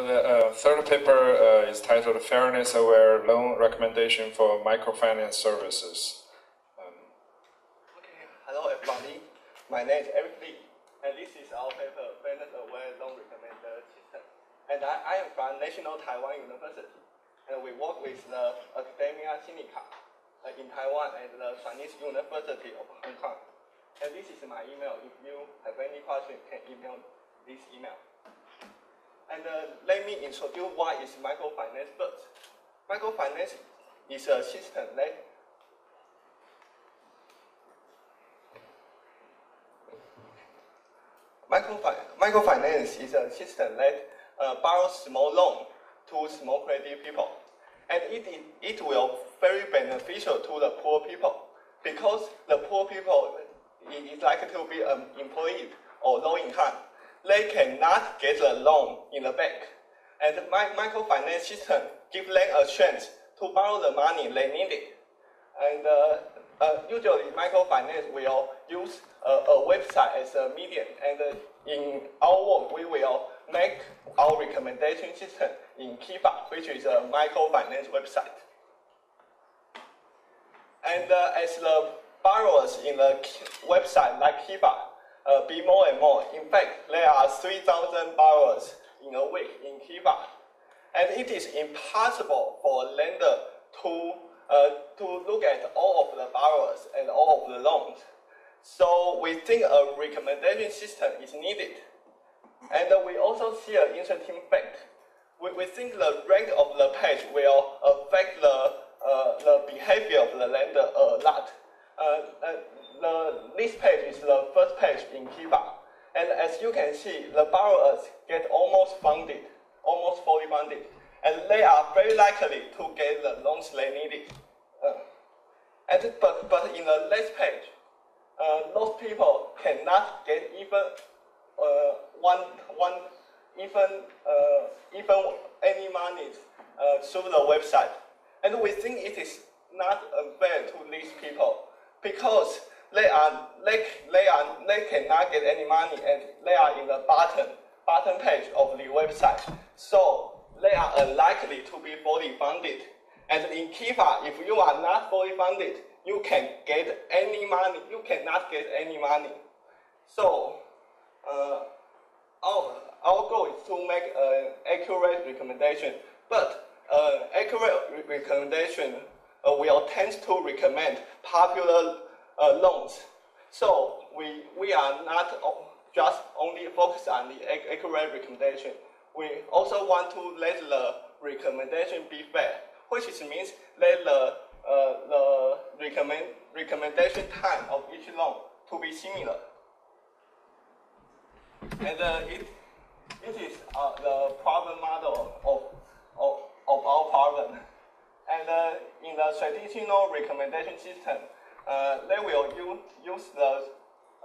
The uh, third paper uh, is titled Fairness Aware Loan Recommendation for Microfinance Services. Um, okay, hello everybody. My name is Eric Lee, and this is our paper, Fairness Aware Loan Recommender System. And I, I am from National Taiwan University, and we work with the Academia Sinica uh, in Taiwan and the Chinese University of Hong Kong. And this is my email. If you have any question, you can email this email. And uh, let me introduce what is microfinance first. Microfinance is a system that microfinance is a system that uh, borrows small loan to small credit people. And it, it will very beneficial to the poor people because the poor people is likely to be an employee or low income they cannot get a loan in the bank. And microfinance system give them a chance to borrow the money they needed. And uh, uh, usually microfinance will use a, a, website as a medium. And uh, in our work, we will make our recommendation system in Kiva, which is a microfinance website. And uh, as the borrowers in the website like Kiva uh, be more and more. In fact, there are 3,000 borrowers in a week in Kiva. And it is impossible for a lender to, uh, to look at all of the borrowers and all of the loans. So we think a recommendation system is needed. And uh, we also see an interesting fact. We, we think the rank of the page will affect the, uh, the behavior of the lender a lot. Uh, uh, the, this page is the first page in Kiva. And as you can see, the borrowers get almost funded, almost fully funded. And they are very likely to get the loans they needed. Uh, and, but, but in the next page, those people cannot get even one, one, even, uh, even any money uh, through the website. And we think it is not unfair to these people because they are they, they are they cannot get any money and they are in the bottom bottom page of the website. So they are unlikely to be fully funded. And in Kiva, if you are not fully funded, you can get any money. You cannot get any money. So uh, our, our goal is to make an accurate recommendation. But uh, accurate re recommendation uh, will tend to recommend popular uh, loans. So we, we are not just only focused on the accurate recommendation. We also want to let the recommendation be fair, which means let the, uh, the recommend, recommendation time of each loan to be similar. And uh, it, it is uh, the problem model of, of, of our problem. And uh, in the traditional recommendation system, uh, they will use, use the,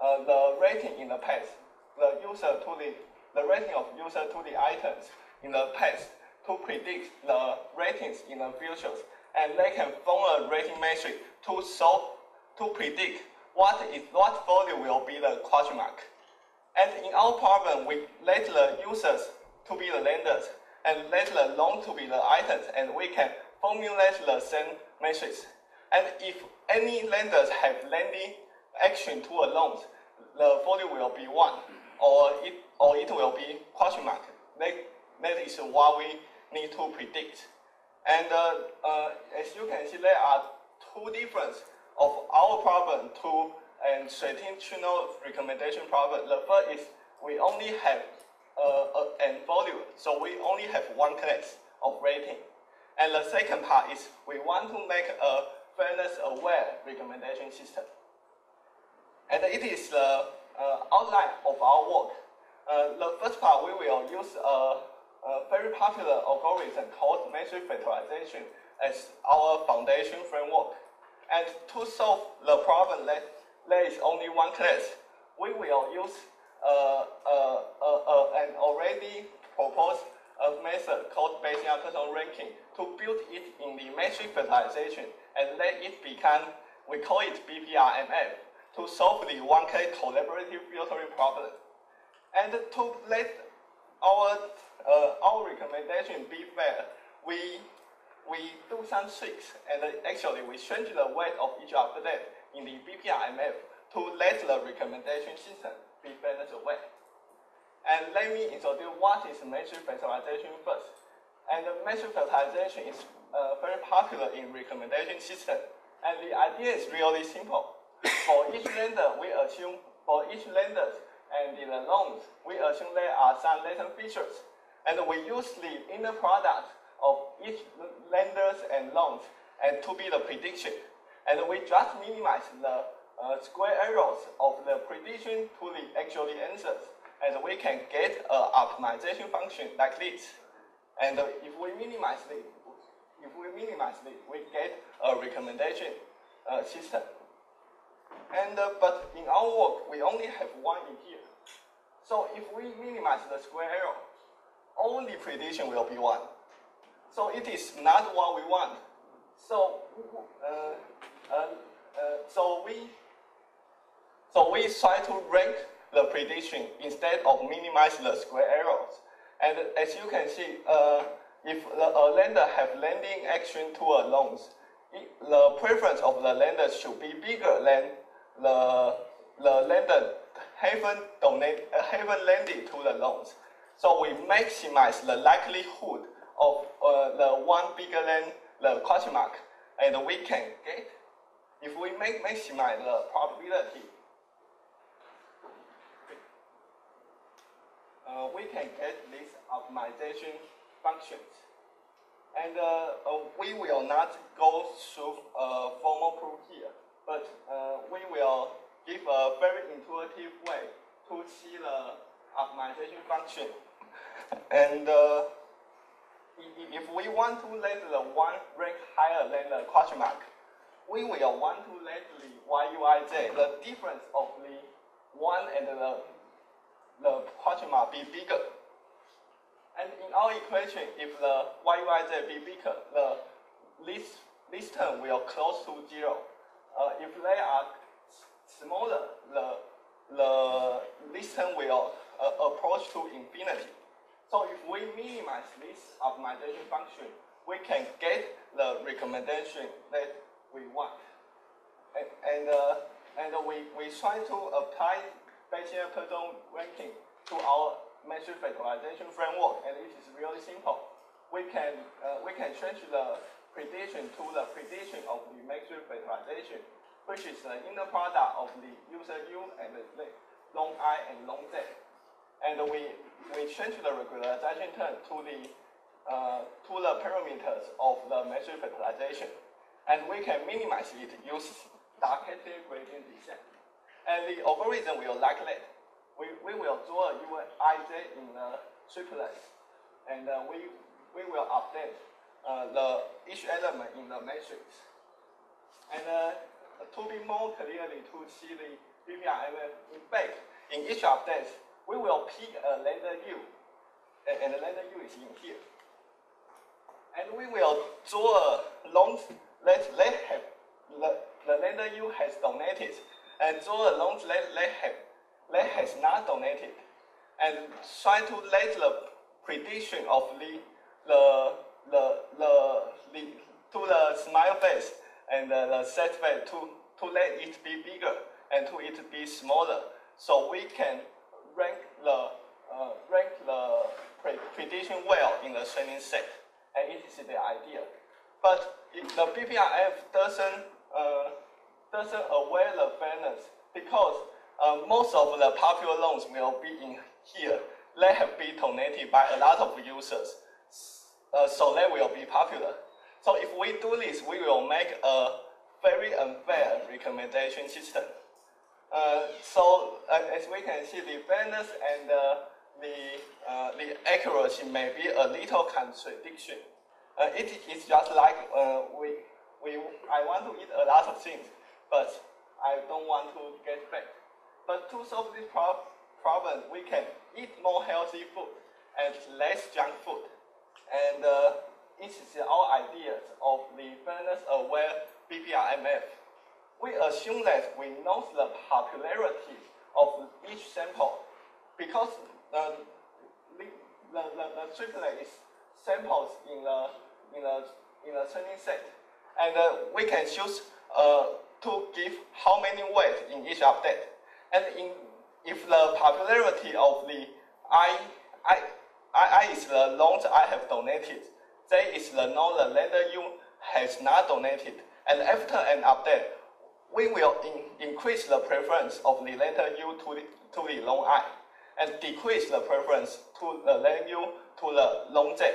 uh, the rating in the past, the user to the, the rating of user to the items in the past to predict the ratings in the futures. And they can form a rating matrix to solve, to predict what is what value will be the question mark. And in our problem, we let the users to be the lenders and let the loan to be the items, and we can formulate the matrix. And if any lenders have lending action to a loan, the value will be 1, or it, or it will be question mark. That, that is what we need to predict. And uh, uh, as you can see, there are two differences of our problem to and traditional recommendation problem. The first is we only have uh, an value, so we only have one class of rating. And the second part is we want to make a fairness-aware recommendation system. And it is the uh, outline of our work. Uh, the first part, we will use a, a, very popular algorithm called matrix factorization as our foundation framework. And to solve the problem that there is only one class, we will use uh, uh, uh, an already proposed method called Bayesian personal ranking to build it in the matrix factorization and let it become, we call it BPRMF, to solve the one class collaborative filtering problem. And to let our uh, our recommendation be fair, we we do some tricks and actually we change the weight of each update in the BPRMF to let the recommendation system be balanced away. And let me introduce what is matrix factorization first. And factorization is uh, very popular in recommendation system. And the idea is really simple. For each lender, we assume for each lender and the loans, we assume there are some latent features. And we use the inner product of each lenders and loans and to be the prediction. And we just minimize the uh, square errors of the prediction to the actual answers. And we can get an optimization function like this. And if we minimize it, if we minimize it, we get a recommendation uh, system. And uh, but in our work, we only have one in here. So if we minimize the square error, only prediction will be one. So it is not what we want. So uh, uh, uh, so we so we try to rank the prediction instead of minimize the square errors. And as you can see, uh, if the, a lender have lending action to a loans, the preference of the lender should be bigger than the, the lender haven't donate, uh, haven't lended to the loans. So we maximize the likelihood of uh, the one bigger than the question mark, and we can get, if we make maximize the probability, uh, we can get these optimization functions. And uh, uh, we will not go through a formal proof here, but uh, we will give a very intuitive way to see the optimization function. And if we want to let the one rank higher than the question mark, we will want to let the YUIJ, the difference of the one and the the mark be bigger. And in our equation, if the yuij be bigger, the this, this term will close to zero. Uh, if they are smaller, the, the this term will uh, approach to infinity. So if we minimize this optimization function, we can get the recommendation that we want. And, and, uh, and we, we try to apply Bayesian Pearson ranking to our matrix factorization framework, and it is really simple. We can uh, we can change the prediction to the prediction of the matrix factorization, which is the inner product of the user U and the long I and long Z. And we we change the regularization term to the uh, to the parameters of the matrix factorization, and we can minimize it using stochastic gradient descent. And the algorithm will like that. We, we will draw a UIJ in the triplet, and uh, we, we will update uh, the each element in the matrix. And uh, to be more clearly to see the in fact, in each update, we will pick a lender U, and the lender U is in here. And we will draw a long that they have the, the lender U has donated and draw a loan that they have that has not donated. And try to let the prediction of the the the the, the to the smile face and the, the set face to to let it be bigger and to it be smaller. So we can rank the uh, rank the pre prediction well in the training set. And it is the idea. But the BPRF doesn't uh, doesn't aware the fairness because uh, most of the popular loans will be in here. They have been donated by a lot of users, uh, so they will be popular. So if we do this, we will make a very unfair recommendation system. Uh, so uh, as we can see, the fairness and uh, the, uh, the accuracy may be a little contradiction. it is just like we, we, I want to eat a lot of things, but I don't want to get fat. But to solve this pro problem, we can eat more healthy food and less junk food. And uh, is our ideas of the fairness-aware BPRMF. We assume that we know the popularity of each sample because uh, the, the, the triplet is samples in the in the in the training set, and uh, we can choose uh, to give how many weight in each update. And in if the popularity of the I I I, I is the loans I have donated, J is the loan the lender you has not donated, and after an update, we will in, increase the preference of the lender U to the, to the loan I, and decrease the preference to the lender U to the loan J.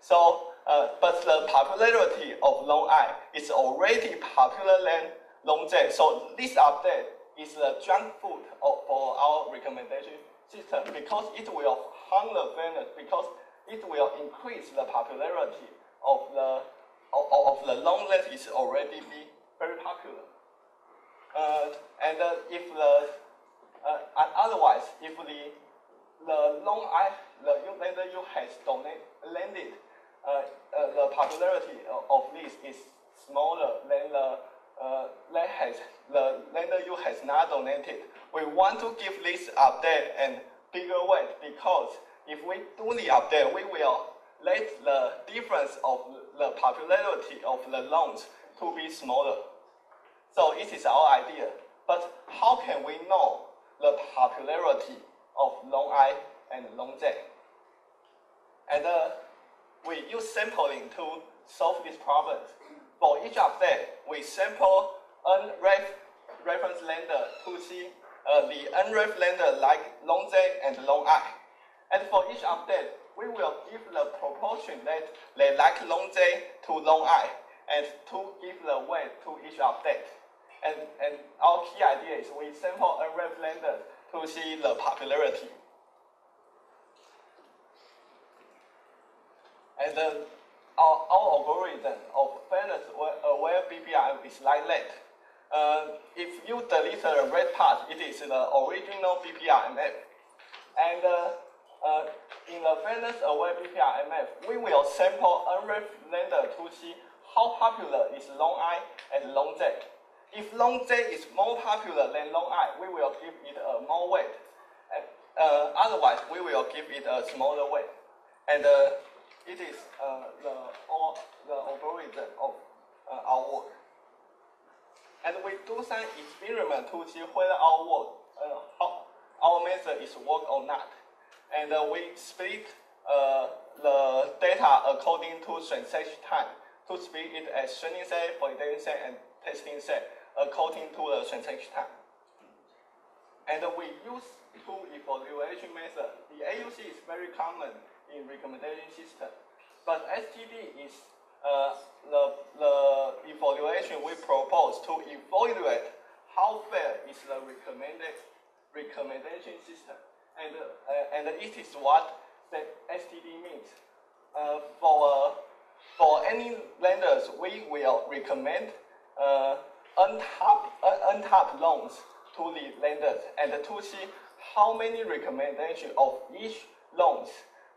So, uh, but the popularity of loan I is already popular than loan So this update is a junk food for our recommendation system because it will harm the fairness because it will increase the popularity of the of, of the loan that is already be very popular. Uh, and uh, if the uh, otherwise, if the the loan I the lender you has donate lended, uh, uh, the popularity of this is smaller than the uh, that has the lender you has not donated. We want to give this update and bigger weight because if we do the update, we will let the difference of the popularity of the loans to be smaller. So it is our idea. But how can we know the popularity of long I and long J? And uh, we use sampling to solve this problem. For each update, we sample unref reference lender to see uh, the unref lender like long J and long I. And for each update, we will give the proportion that they like long J to long I, and to give the weight to each update. And, and our key idea is we sample unref lender to see the popularity. And then our, our algorithm of fairness aware BPRM is like that. Uh, if you delete the red part, it is the original BPRMF. And uh, uh, in the fairness aware BPRMF, we will sample unref lender to see how popular is long I and long J. If long J is more popular than long I, we will give it a more weight. And, uh, otherwise, we will give it a smaller weight. And uh, it is uh, the, the algorithm of uh, our work. And we do some experiment to see whether our work, uh, how our method is work or not. And we split the data according to transaction time to split it as training set, validation set, and testing set according to the transaction time. And we use two evaluation method. The AUC is very common in recommendation system, but STD is uh, the, the evaluation we propose to evaluate how fair is the recommended recommendation system. And, uh, and it is what the STD means. Uh, for, for any lenders, we will recommend uh, untapped, uh, untapped loans to the lenders and to see how many recommendations of each loans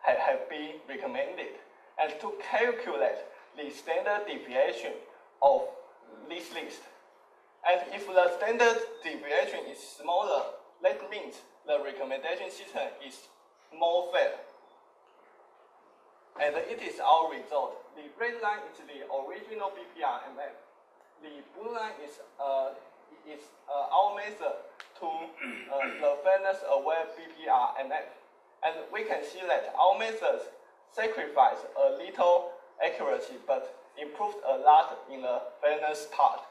have, been recommended and to calculate the standard deviation of this list. And if the standard deviation is smaller, that means the recommendation system is more fair. And it is our result. The red line is the original BPRMF. The blue line is, uh, is uh, our method to uh, the fairness aware BPRMF. And we can see that our methods sacrifice a little accuracy, but improved a lot in the fairness part.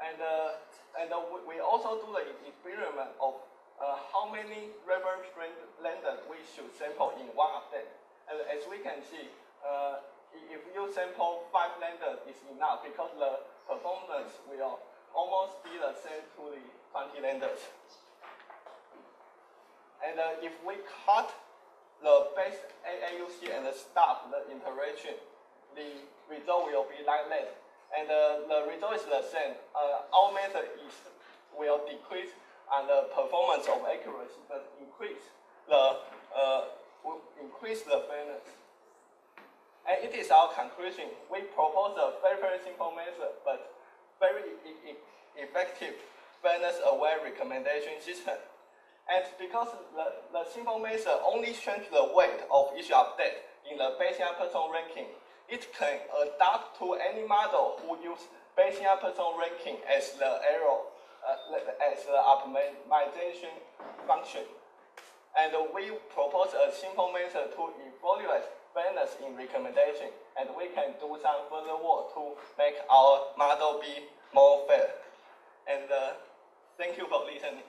And, uh, and uh, we also do the experiment of uh, how many reference lenders we should sample in one update. And as we can see, uh, if you sample five lenders, is enough because the performance will almost be the same to the 20 lenders. And uh, if we cut the base AAUC and stop the interaction, the result will be like that. And uh, the result is the same. Uh, our method is will decrease and the performance of accuracy, but increase the uh, will increase the fairness. And it is our conclusion. We propose a very, very simple method, but very e e effective fairness-aware recommendation system. And because the, the simple method only change the weight of each update in the Bayesian person ranking, it can adapt to any model who use Bayesian person ranking as the error, uh, as the optimization function. And we propose a simple method to evaluate fairness in recommendation, and we can do some further work to make our model be more fair. And uh, thank you for listening.